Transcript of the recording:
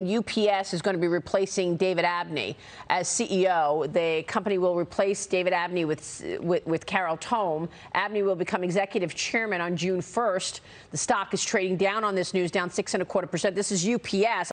UPS is going to be replacing David Abney as CEO. The company will replace David Abney with, with, with Carol Tome. Abney will become executive chairman on June 1st. The stock is trading down on this news, down six and a quarter percent. This is UPS.